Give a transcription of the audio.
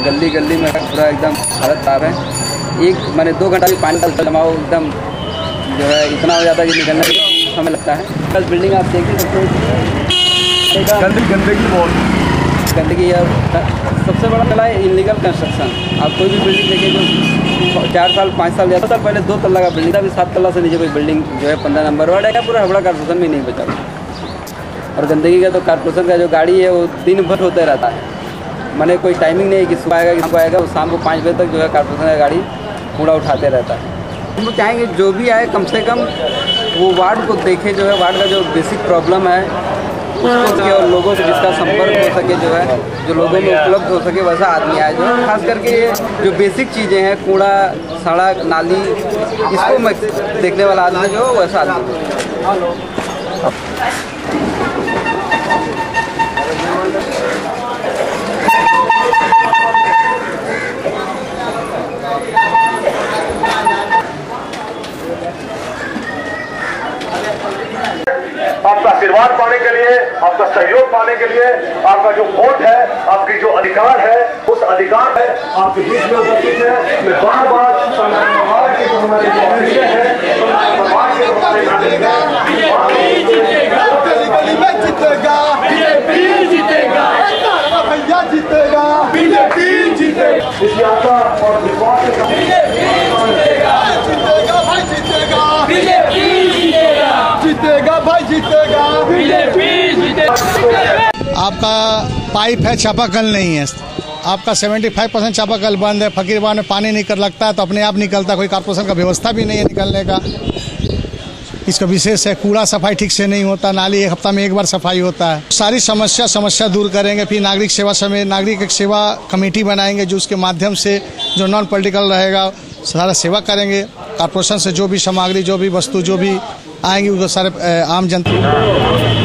गली गली में पूरा एकदम हालत खराब है। एक मैंने दो घंटा भी पानी का जमाओ एकदम जो है इतना हो जाता है कि निकलने में समय लगता है। कल बिल्डिंग आप देख ही सकते हो गंदगी गंदगी बहुत। गंदगी है सबसे बड़ा चला है इलीगल कंस्ट्रक्शन आप कोई भी बिल्डिंग देखिए जो चार साल पाँच साल या दो साल पहले दो तल्ला का बिल्डिंग था अभी सात तल्ला से नीचे कोई बिल्डिंग जो है पंद्रह नंबर वार्ड है पूरा हबड़ा कारपोरेशन में नहीं बचा। और गंदगी का तो कारपोरेशन का जो गाड़ी है वो दिन भर होते रहता है। मैंने कोई टाइमिंग नहीं है कि सुबह आएगा कि शाम को आएगा शाम को पाँच बजे तक जो है कारपोरेशन का गाड़ी कूड़ा उठाते रहता है। हम लोग चाहेंगे जो भी आए, कम से कम वो वार्ड को देखे जो है, वार्ड का जो बेसिक प्रॉब्लम है, उसको और लोगों से जिसका संपर्क हो सके जो है, जो लोगों में उपलब्ध हो सके, वैसा आदमी आए जो खास करके ये जो बेसिक चीज़ें हैं, कूड़ा सड़क नाली, इसको मैं देखने वाला आदमी जो वैसा आदमी। आपका आशीर्वाद पाने के लिए आपका सहयोग पाने के लिए आपका जो वोट है आपकी जो अधिकार है उस अधिकार है आपके बीच में उपस्थित है। मैं बार बार समाज के जो हमारे समाज के हमारे नागरिक हैं, जीतेगा बीजेपी जीतेगा भैया जीतेगा बीजेपी जीतेगा इस यात्रा और विश्वास के साथ जीतेगा भाई जीतेगा बीजेपी जीतेगा जीतेगा भाई जीतेगा आपका पाइप है, चापाकल नहीं है। आपका 75 परसेंट चापाकल बंद है। फकीरबाग में पानी निकल, लगता है तो अपने आप निकलता कोई कारपोरेशन का व्यवस्था भी नहीं है निकलने का। इसका विशेष है, कूड़ा सफ़ाई ठीक से नहीं होता। नाली एक हफ़्ता में एक बार सफ़ाई होता है। सारी समस्या समस्या दूर करेंगे। फिर नागरिक सेवा समय नागरिक सेवा कमेटी बनाएँगे जो उसके माध्यम से जो नॉन पॉलिटिकल रहेगा, सारा सेवा करेंगे। कारपोरेशन से जो भी सामग्री, जो भी वस्तु, जो भी आएँगी उसको सारे आम जनता